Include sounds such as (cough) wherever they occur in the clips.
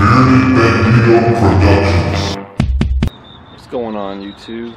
Bearded Bandito Productions. What's going on YouTube?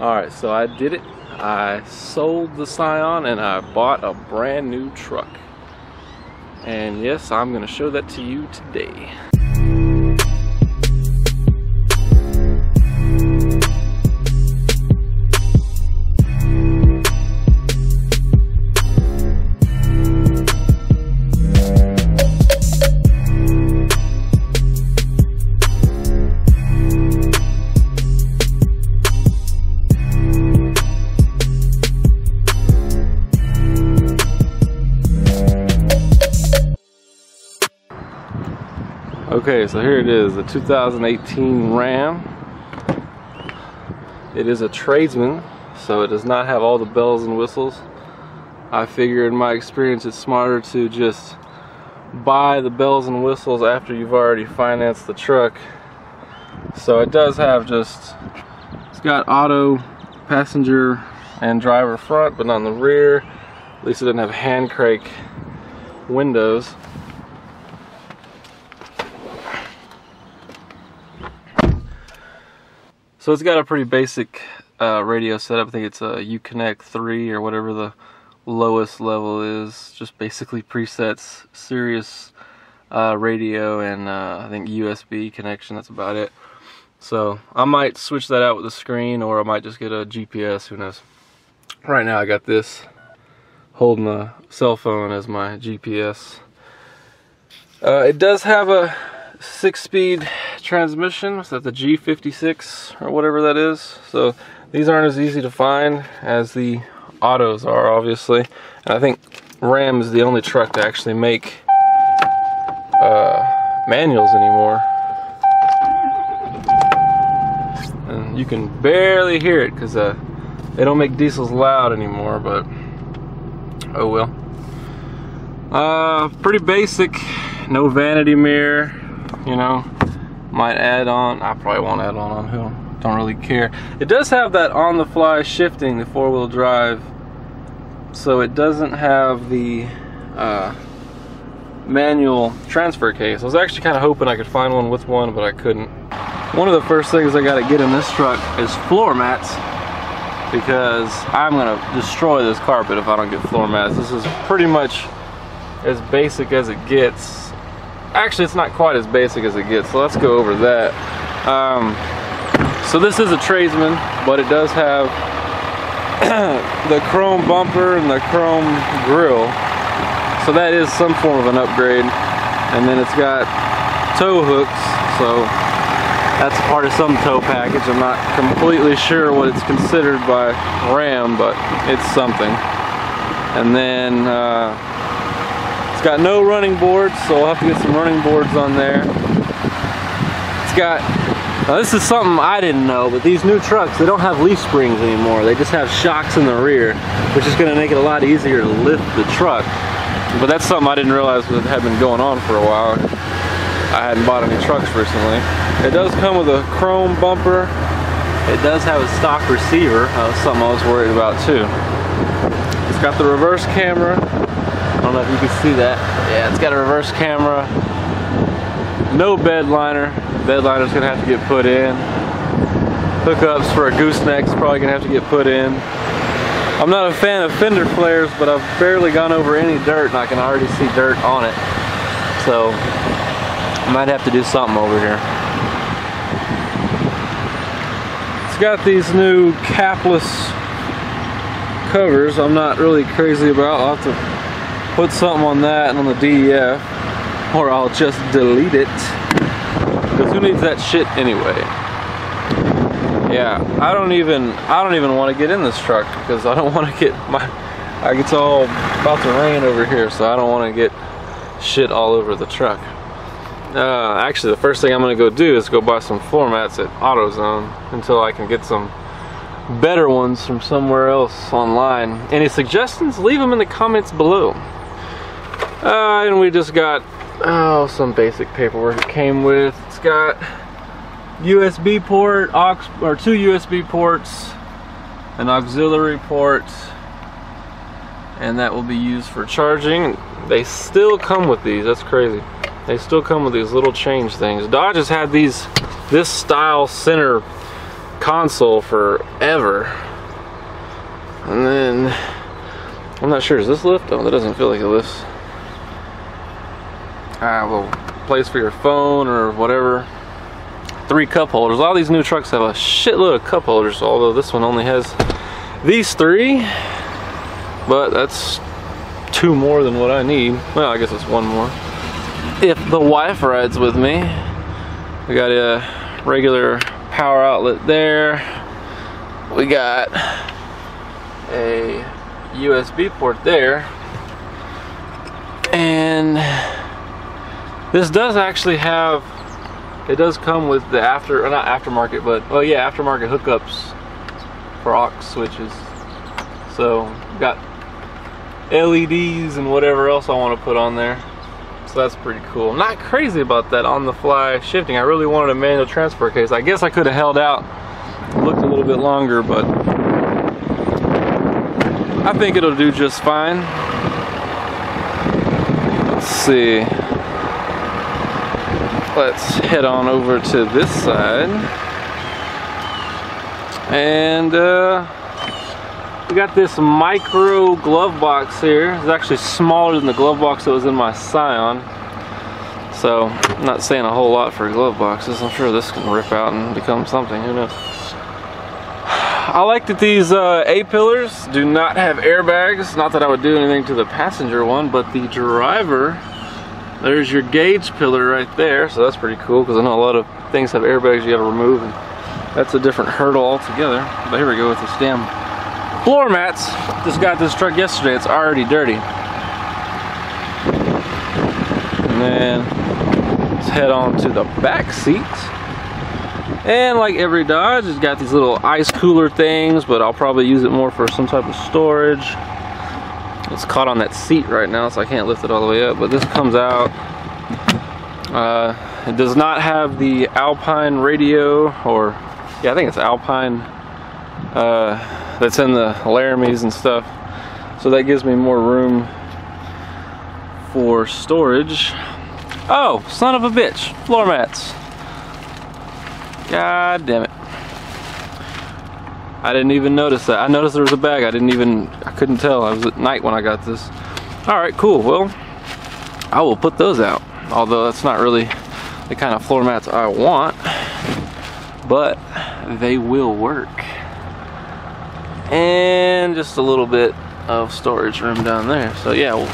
Alright, so I did it. I sold the Scion and I bought a brand new truck. And yes, I'm going to show that to you today. Okay, so here it is, the 2018 Ram. It is a tradesman, so it does not have all the bells and whistles. I figure in my experience it's smarter to just buy the bells and whistles after you've already financed the truck. So it does have just, it's got auto, passenger, and driver front, but on the rear, at least it doesn't have hand crank windows. So it's got a pretty basic uh, radio setup. I think it's a Uconnect 3 or whatever the lowest level is. Just basically presets Sirius uh, radio and uh, I think USB connection. That's about it. So I might switch that out with the screen or I might just get a GPS. Who knows? Right now I got this holding a cell phone as my GPS. Uh, it does have a six-speed transmission. Is that the G56 or whatever that is? So these aren't as easy to find as the autos are, obviously. And I think Ram is the only truck to actually make uh, manuals anymore. And you can barely hear it because uh, they don't make diesels loud anymore, but oh well. Uh, pretty basic, no vanity mirror, you know might add on. I probably won't add on on who. Don't really care. It does have that on the fly shifting the four-wheel drive. So it doesn't have the uh, manual transfer case. I was actually kind of hoping I could find one with one but I couldn't. One of the first things I got to get in this truck is floor mats because I'm gonna destroy this carpet if I don't get floor mats. This is pretty much as basic as it gets actually it's not quite as basic as it gets so let's go over that. Um, so this is a tradesman but it does have (coughs) the chrome bumper and the chrome grill. So that is some form of an upgrade. And then it's got tow hooks so that's part of some tow package. I'm not completely sure what it's considered by Ram but it's something. And then uh, got no running boards, so we'll have to get some running boards on there. It's got, now this is something I didn't know, but these new trucks, they don't have leaf springs anymore. They just have shocks in the rear, which is gonna make it a lot easier to lift the truck. But that's something I didn't realize had been going on for a while. I hadn't bought any trucks recently. It does come with a chrome bumper. It does have a stock receiver. That was something I was worried about too. It's got the reverse camera. Don't know if you can see that. Yeah, it's got a reverse camera. No bed liner. Bed liner's gonna have to get put in. Hookups for a gooseneck's probably gonna have to get put in. I'm not a fan of fender flares, but I've barely gone over any dirt and I can already see dirt on it. So, I might have to do something over here. It's got these new capless covers I'm not really crazy about. I'll have to put something on that and on the DEF or I'll just delete it. Because who needs that shit anyway? Yeah I don't even I don't even want to get in this truck because I don't (laughs) want to get my I it's all about to rain over here so I don't want to get shit all over the truck. Uh, actually the first thing I'm gonna go do is go buy some floor mats at AutoZone until I can get some better ones from somewhere else online. Any suggestions? Leave them in the comments below uh, and we just got, oh, some basic paperwork it came with. It's got USB port, aux, or two USB ports, an auxiliary port, and that will be used for charging. They still come with these, that's crazy. they still come with these little change things. Dodge has had these, this style center console forever. And then, I'm not sure, does this lift? Oh, that doesn't feel like it lifts. Ah, well, place for your phone or whatever. Three cup holders. A lot of these new trucks have a shitload of cup holders, although this one only has these three. But that's two more than what I need. Well, I guess it's one more. If the wife rides with me, we got a regular power outlet there. We got a USB port there. And this does actually have, it does come with the after, or not aftermarket, but, well yeah, aftermarket hookups for aux switches. So, got LEDs and whatever else I want to put on there. So that's pretty cool. I'm not crazy about that on the fly shifting. I really wanted a manual transfer case. I guess I could have held out, looked a little bit longer, but I think it'll do just fine. Let's see. Let's head on over to this side. And uh, we got this micro glove box here. It's actually smaller than the glove box that was in my Scion. So, I'm not saying a whole lot for glove boxes. I'm sure this can rip out and become something, who knows. (sighs) I like that these uh, A-pillars do not have airbags. Not that I would do anything to the passenger one, but the driver, there's your gauge pillar right there. So that's pretty cool because I know a lot of things have airbags you gotta remove. And that's a different hurdle altogether. But here we go with the stem. floor mats. Just got this truck yesterday. It's already dirty. And then let's head on to the back seat. And like every Dodge, it's got these little ice cooler things, but I'll probably use it more for some type of storage. It's caught on that seat right now, so I can't lift it all the way up, but this comes out. Uh, it does not have the Alpine radio, or yeah, I think it's Alpine uh, that's in the Laramies and stuff. So that gives me more room for storage. Oh, son of a bitch, floor mats. God damn it. I didn't even notice that. I noticed there was a bag. I didn't even, I couldn't tell. I was at night when I got this. All right, cool. Well, I will put those out. Although that's not really the kind of floor mats I want. But they will work. And just a little bit of storage room down there. So yeah, when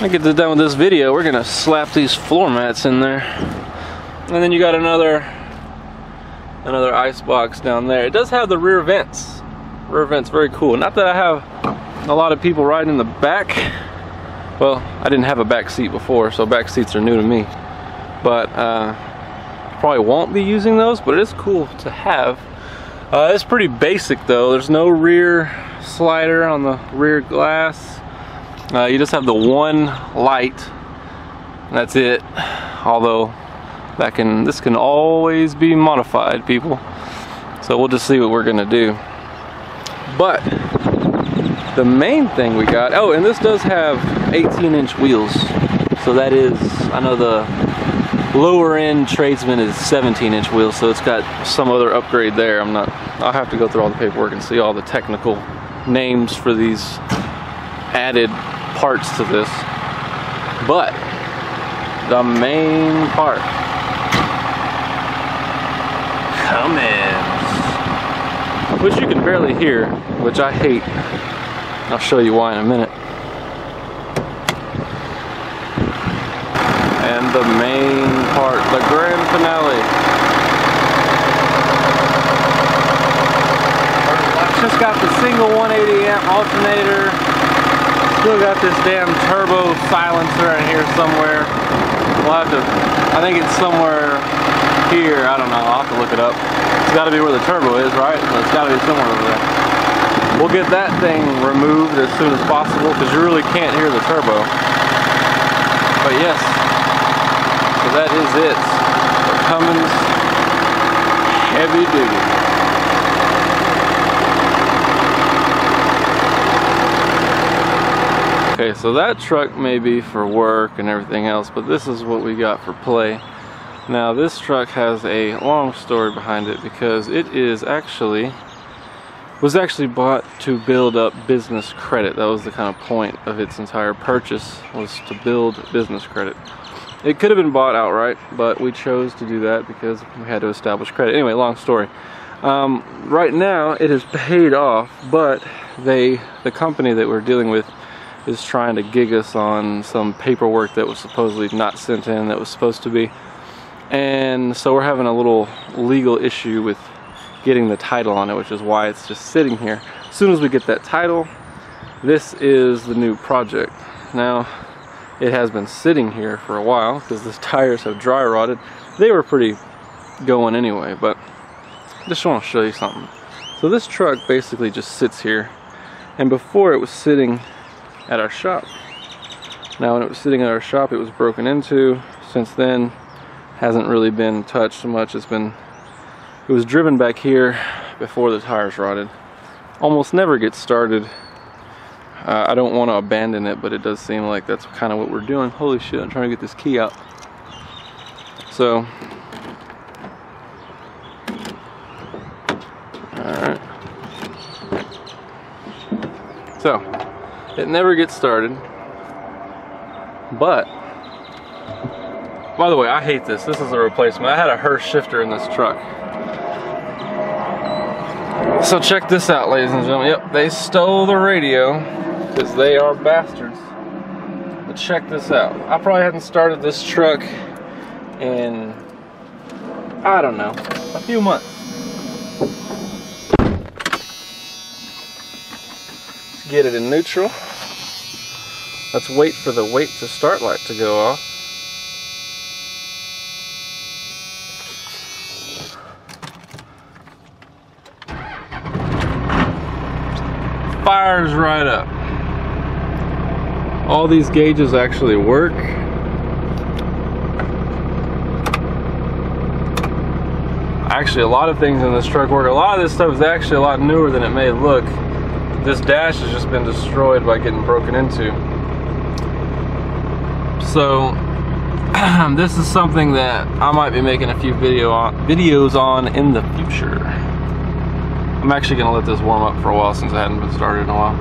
I get this done with this video, we're gonna slap these floor mats in there. And then you got another another ice box down there. It does have the rear vents. Rear vents, very cool. Not that I have a lot of people riding in the back. Well, I didn't have a back seat before, so back seats are new to me. But uh, probably won't be using those, but it is cool to have. Uh, it's pretty basic though. There's no rear slider on the rear glass. Uh, you just have the one light. That's it. Although that can this can always be modified people. So we'll just see what we're gonna do. But the main thing we got oh and this does have 18 inch wheels. So that is I know the lower end tradesman is 17 inch wheels so it's got some other upgrade there. I'm not I'll have to go through all the paperwork and see all the technical names for these added parts to this. But the main part Cummins. Which you can barely hear, which I hate. I'll show you why in a minute. And the main part, the grand finale. Just got the single 180 amp alternator. Still got this damn turbo silencer in here somewhere. We'll have to, I think it's somewhere here, I don't know, I'll have to look it up. It's gotta be where the turbo is, right? So it's gotta be somewhere over there. We'll get that thing removed as soon as possible because you really can't hear the turbo. But yes, so that is it. The Cummins Heavy Duty. Okay, so that truck may be for work and everything else, but this is what we got for play. Now this truck has a long story behind it because it is actually was actually bought to build up business credit. That was the kind of point of its entire purchase was to build business credit. It could have been bought outright, but we chose to do that because we had to establish credit. Anyway, long story. Um, right now, it is paid off, but they, the company that we're dealing with, is trying to gig us on some paperwork that was supposedly not sent in that was supposed to be. And so we're having a little legal issue with getting the title on it, which is why it's just sitting here. As soon as we get that title, this is the new project. Now, it has been sitting here for a while because the (laughs) tires have dry rotted. They were pretty going anyway, but just want to show you something. So this truck basically just sits here, and before it was sitting at our shop. Now when it was sitting at our shop, it was broken into. Since then, hasn't really been touched much. It's been, it was driven back here before the tires rotted. Almost never gets started. Uh, I don't want to abandon it, but it does seem like that's kind of what we're doing. Holy shit, I'm trying to get this key out. So, alright. So, it never gets started. But, by the way, I hate this. This is a replacement. I had a Hurst shifter in this truck. So check this out, ladies and gentlemen. Yep, they stole the radio because they are bastards. But check this out. I probably hadn't started this truck in, I don't know, a few months. Let's get it in neutral. Let's wait for the wait to start light to go off. Fires right up. All these gauges actually work. Actually, a lot of things in this truck work. A lot of this stuff is actually a lot newer than it may look. This dash has just been destroyed by getting broken into. So (clears throat) this is something that I might be making a few video on, videos on in the future. I'm actually gonna let this warm up for a while since it hadn't been started in a while.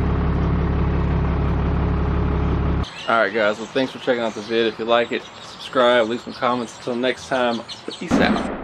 Alright guys, well thanks for checking out the vid. If you like it, subscribe, leave some comments. Until next time, peace out.